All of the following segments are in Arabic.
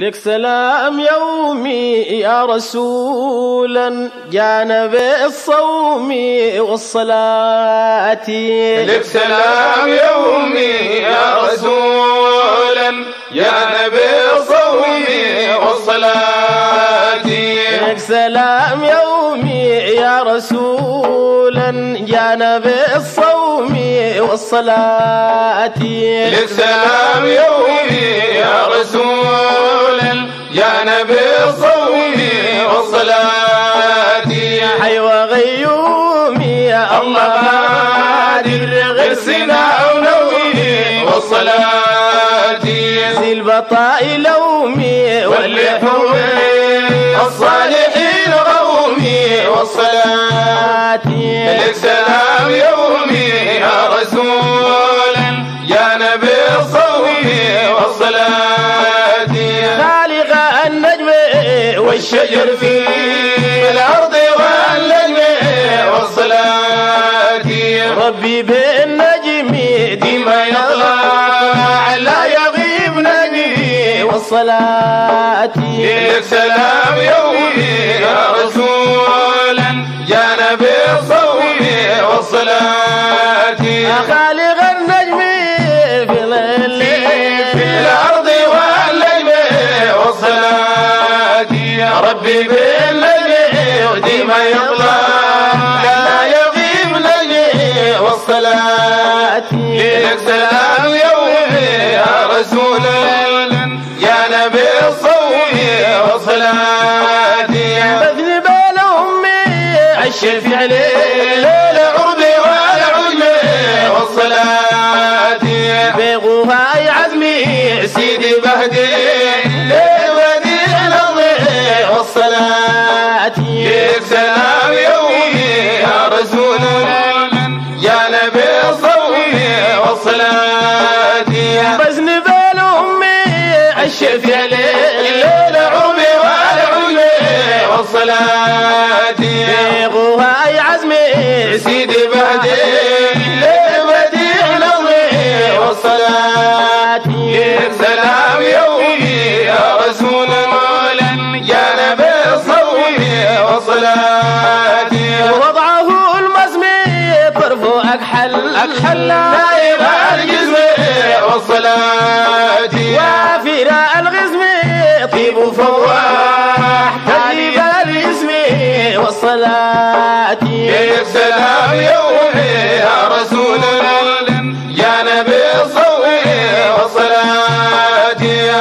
لك سلام يومي يا رسولا جانا بالصوم والصلاة. لك سلام يومي يا رسولا يا نبي الصوم والصلاة. لك سلام يومي يا رسولا جانا بالصوم والصلاة. لك سلام يومي يا رسولا. يا نبي الصوم والصلاة حيوى غيومي يا الله. بادر غرسنا ونومي والصلاة زي البطاء لومي واللحوم الصالحين قومي والصلاة لك سلام يومي والشجر في الأرض والنجم والصلاة. ربي بالنجم ديما يطلع لا يغيب نجمي. والصلاة. لك سلام يومي يا رسولا يا نبي الصوم والصلاة يا ربي بالنجم ديما يطلع. لا يغيب نجمي والصلاة. لك سلام يومي يا رسولا يا نبي الصوم والصلاة بذنب الأمي الشفيع ليل عربي والصلاة بيغوها عزمي سيدي بهدي. الأمي الشفيع ليل عربي والعجم والصلاة بيغوها عزمي. سيدي بهدي ليل وديع الأرض والصلاة سلام يومي يا رسول مولا يا نبي الصوم والصلاة وضعه المزمي طرفه أكحل. أكحل. نايم الجزم والصلاة الغزم وفواح حبيب الاسم والصلاة لك سلام يومي يا رسول يا نبي الصوم والصلاة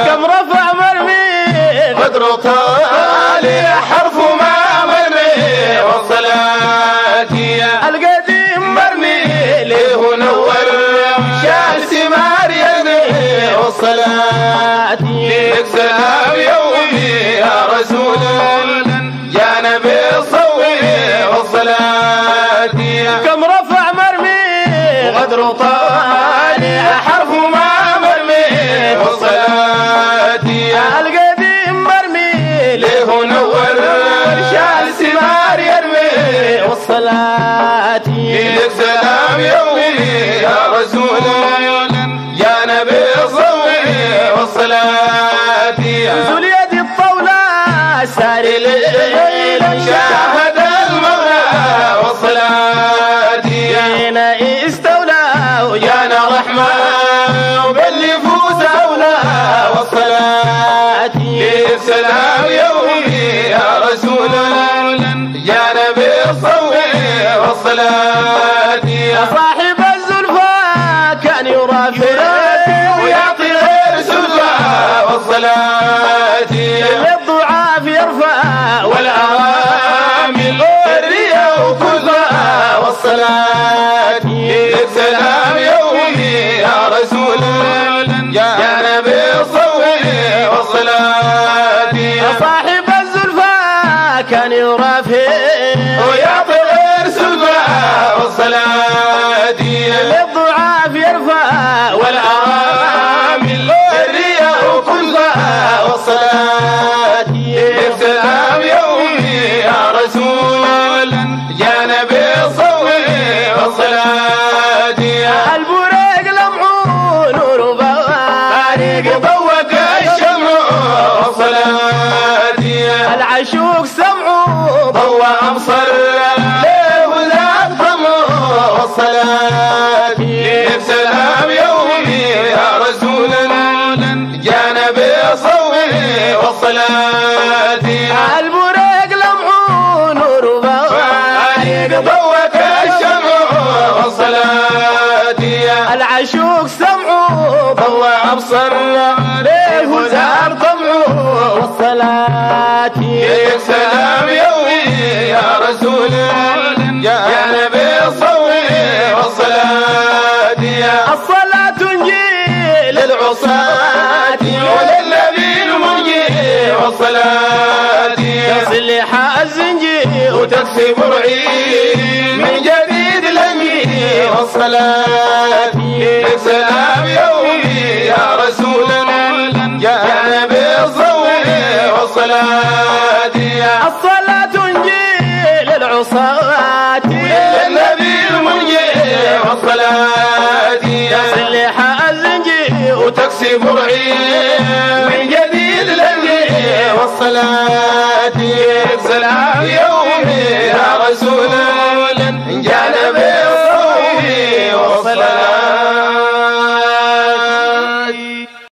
كم رفع مرمي قدر طالي حرف ما مرمي والصلاة القديم مرمي له نور شال سمار يدي والصلاة لك سلام رسول يا أبصر له ذات طمع والصلاة يا سلام يومي يا البريق لمعه نور الشمع العشوق سمعه. ضوى أبصر له زار والصلاة يا سلام يومي يا رسول يا نبي الصوم والصلاة يا الصلاة تنجي للعصاة. وللنبي المنجي والصلاة يا تصلح الزنجي وتكسي برعي من جديد الأنجي والصلاة برعي